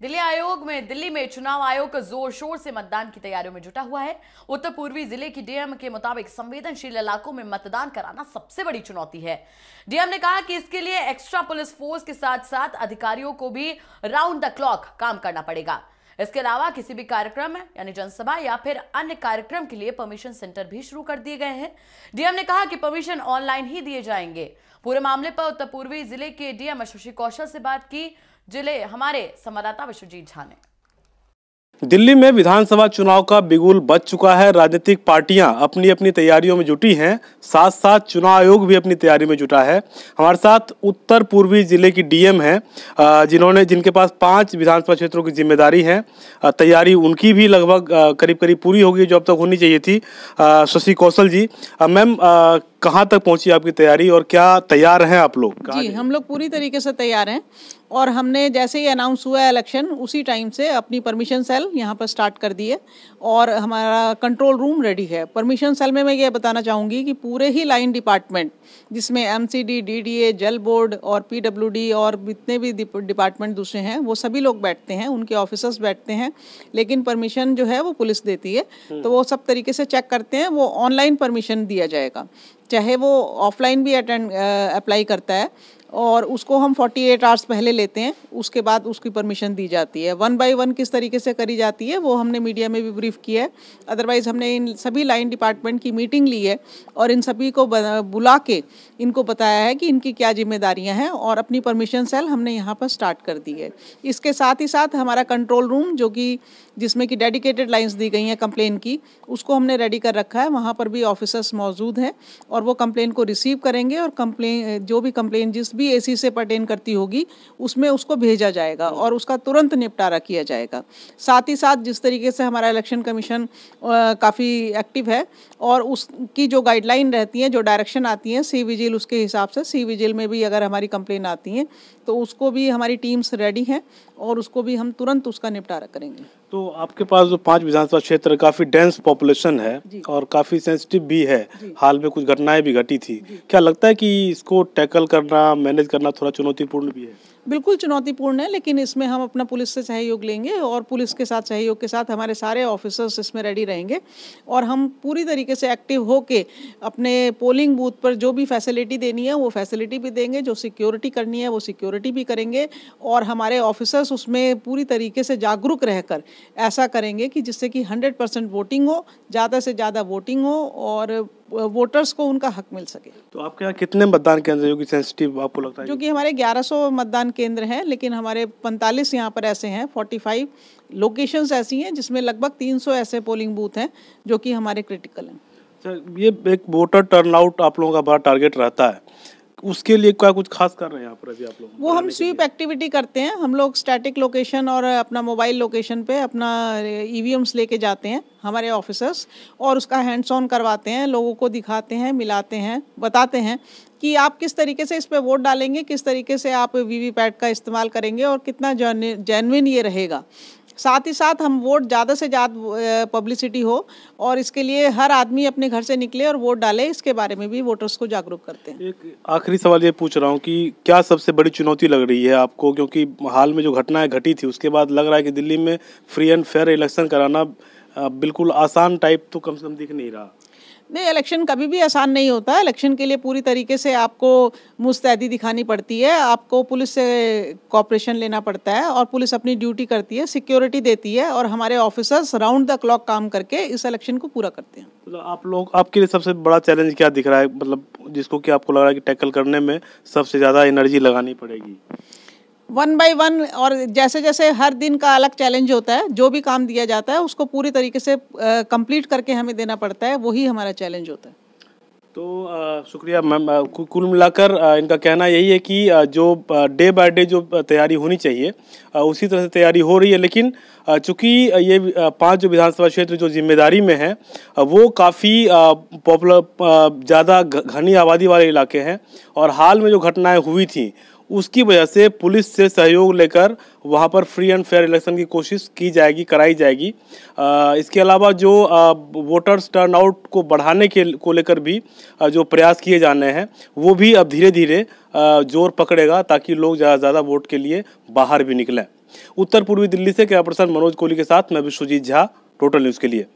दिल्ली आयोग में, दिल्ली में चुनाव आयोग ज़ोर शोर से मतदान की तैयारियों में जुटा हुआ है। उत्तर पूर्वी ज़िले की डीएम के मुताबिक संवेदनशील इलाकों में मतदान कराना सबसे बड़ी चुनौती है। डीएम ने कहा कि इसके लिए एक्स्ट्रा पुलिस फोर्स के साथ साथ अधिकारियों को भी राउंड द क्लॉक काम करना पड़ेगा। इसके अलावा किसी भी कार्यक्रम में, यानी जनसभा या फिर अन्य कार्यक्रम के लिए परमिशन सेंटर भी शुरू कर दिए गए हैं। डीएम ने कहा कि परमिशन ऑनलाइन ही दिए जाएँगे। पूरे मामले पर उत्तर पूर्वी ज़िले के डीएम शशि कौशल से बात की। ज़िले, हमारे संवाददाता विश्वजीत झा ने। दिल्ली में विधानसभा चुनाव का बिगुल बच चुका है। राजनीतिक पार्टियाँ अपनी अपनी तैयारियों में जुटी हैं। साथ साथ चुनाव आयोग भी अपनी तैयारी में जुटा है। हमारे साथ उत्तर पूर्वी ज़िले की डीएम हैं जिन्होंने, जिनके पास पाँच विधानसभा क्षेत्रों की ज़िम्मेदारी है। तैयारी उनकी भी लगभग करीब करीब पूरी होगी, जो अब तक होनी चाहिए थी। शशि कौशल जी। मैम कहाँ तक पहुँची आपकी तैयारी और क्या तैयार हैं आप लोग? जी हम लोग पूरी तरीके से तैयार हैं और हमने जैसे ही अनाउंस हुआ है इलेक्शन उसी टाइम से अपनी परमिशन सेल यहाँ पर स्टार्ट कर दी है और हमारा कंट्रोल रूम रेडी है। परमिशन सेल में मैं ये बताना चाहूँगी कि पूरे ही लाइन डिपार्टमेंट जिसमें M C D D D A Jal board और पी डब्ल्यू डी और जितने भी डिपार्टमेंट दूसरे हैं वो सभी लोग बैठते हैं उनके ऑफिसर्स बैठते हैं लेकिन परमिशन जो है वो पुलिस देती है। तो वो सब तरीके से चेक करते हैं वो ऑनलाइन परमिशन दिया जाएगा। चाहे वो ऑफलाइन भी अटेंड अप्लाई करता है और उसको हम 48 आवर्स पहले लेते हैं, उसके बाद उसकी परमिशन दी जाती है। वन बाय वन किस तरीके से करी जाती है, वो हमने मीडिया में भी ब्रीफ किया है। अदरवाइज़ हमने इन सभी लाइन डिपार्टमेंट की मीटिंग ली है और इन सभी को बुला के इनको बताया है कि इनकी क्या जिम्मेदारियाँ हैं और अपनी परमिशन सेल हमने यहाँ पर स्टार्ट कर दी है। इसके साथ ही साथ हमारा कंट्रोल रूम जो कि, जिसमें कि डेडिकेटेड लाइंस दी गई हैं कंप्लेन की, उसको हमने रेडी कर रखा है। वहाँ पर भी ऑफिसर्स मौजूद हैं और वो कंप्लेन को रिसीव करेंगे और कंप्लेन जो भी कंप्लेन जिस भी एसी से पर्टेन करती होगी उसमें उसको भेजा जाएगा और उसका तुरंत निपटारा किया जाएगा। साथ ही साथ जिस तरीके से हमारा इलेक्शन कमीशन काफ़ी एक्टिव है और उसकी जो गाइडलाइन रहती हैं जो डायरेक्शन आती हैं सी विजिल उसके हिसाब से सी विजिल में भी अगर हमारी कंप्लेन आती हैं तो उसको भी हमारी टीम्स रेडी हैं और उसको भी हम तुरंत उसका निपटारा करेंगे। तो आपके पास जो पाँच विधानसभा क्षेत्र काफ़ी डेंस पॉपुलेशन है और काफ़ी सेंसिटिव भी है। हाल में कुछ घटनाएँ भी घटी थी। क्या लगता है कि इसको टैकल करना मैनेज करना थोड़ा चुनौतीपूर्ण भी है। बिल्कुल चुनौतीपूर्ण है लेकिन इसमें हम अपना पुलिस से सहयोग लेंगे और पुलिस के साथ सहयोग के साथ हमारे सारे ऑफिसर्स इसमें रेडी रहेंगे। और हम पूरी तरीके से एक्टिव होके अपने पोलिंग बूथ पर जो भी फैसिलिटी देनी है वो फैसिलिटी भी देंगे जो सिक्योरिटी करनी है वो सिक्योरिटी भी करेंगे और हमारे ऑफिसर्स उसमें पूरी तरीके से जागरूक रहकर ऐसा करेंगे कि जिससे कि हंड्रेड परसेंट वोटिंग हो ज़्यादा से ज़्यादा वोटिंग हो और वोटर्स को उनका हक मिल सके। तो आपके यहाँ कितने मतदान केंद्र जो कि सेंसिटिव आपको लगता है? जो कि हमारे 1100 मतदान केंद्र हैं, लेकिन हमारे 45 यहाँ पर ऐसे हैं 45 लोकेशंस ऐसी हैं, जिसमें लगभग 300 ऐसे पोलिंग बूथ हैं, जो कि हमारे क्रिटिकल हैं। सर, ये एक वोटर टर्नआउट आप लोगों का बड़ा टारगेट रहता है। उसके लिए क्या कुछ खास कर रहे हैं यहाँ पर अभी आप लोग? वो हम स्वीप एक्टिविटी करते हैं। हम लोग स्टैटिक लोकेशन और अपना मोबाइल लोकेशन पे अपना ईवीएम्स लेके जाते हैं हमारे ऑफिसर्स और उसका हैंड्स ऑन करवाते हैं लोगों को दिखाते हैं मिलाते हैं बताते हैं कि आप किस तरीके से इस पर वोट डालेंगे किस तरीके से आप वीवीपैट का इस्तेमाल करेंगे और कितना जेनविन ये रहेगा। साथ ही साथ हम वोट ज़्यादा से ज़्यादा पब्लिसिटी हो और इसके लिए हर आदमी अपने घर से निकले और वोट डाले, इसके बारे में भी वोटर्स को जागरूक करते हैं। एक आखिरी सवाल ये पूछ रहा हूँ कि क्या सबसे बड़ी चुनौती लग रही है आपको? क्योंकि हाल में जो घटनाएँ घटी थी, उसके बाद लग रहा है कि दिल्ली में फ्री एंड फेयर इलेक्शन कराना बिल्कुल आसान टाइप तो कम से कम दिख नहीं रहा। नहीं इलेक्शन कभी भी आसान नहीं होता। इलेक्शन के लिए पूरी तरीके से आपको मुस्तैदी दिखानी पड़ती है। आपको पुलिस से कॉपरेशन लेना पड़ता है और पुलिस अपनी ड्यूटी करती है सिक्योरिटी देती है और हमारे ऑफिसर्स राउंड द क्लॉक काम करके इस इलेक्शन को पूरा करते हैं। मतलब आप लोग, आपके लिए सबसे बड़ा चैलेंज क्या दिख रहा है? मतलब जिसको कि आपको लग रहा है कि टैकल करने में सबसे ज़्यादा एनर्जी लगानी पड़ेगी। वन बाय वन और जैसे जैसे हर दिन का अलग चैलेंज होता है, जो भी काम दिया जाता है, उसको पूरी तरीके से कंप्लीट करके हमें देना पड़ता है, वही हमारा चैलेंज होता है। तो शुक्रिया मैम कुल मिलाकर इनका कहना यही है कि जो डे बाय डे जो तैयारी होनी चाहिए उसी तरह से तैयारी हो रही है, लेकिन चूँकि ये पाँच जो विधानसभा क्षेत्र जो ज़िम्मेदारी में है वो काफ़ी पॉपुलर ज़्यादा घनी आबादी वाले इलाके हैं, और हाल में जो घटनाएँ हुई थी उसकी वजह से पुलिस से सहयोग लेकर वहाँ पर फ्री एंड फेयर इलेक्शन की कोशिश की जाएगी कराई जाएगी। आ, इसके अलावा जो वोटर्स टर्नआउट को बढ़ाने के को लेकर भी आ, जो प्रयास किए जाने हैं वो भी अब धीरे धीरे ज़ोर पकड़ेगा ताकि लोग ज़्यादा से ज़्यादा वोट के लिए बाहर भी निकलें। उत्तर पूर्वी दिल्ली से कैमरा पर्सन मनोज कोहली के साथ मैं विश्वजीत झा टोटल न्यूज़ के लिए।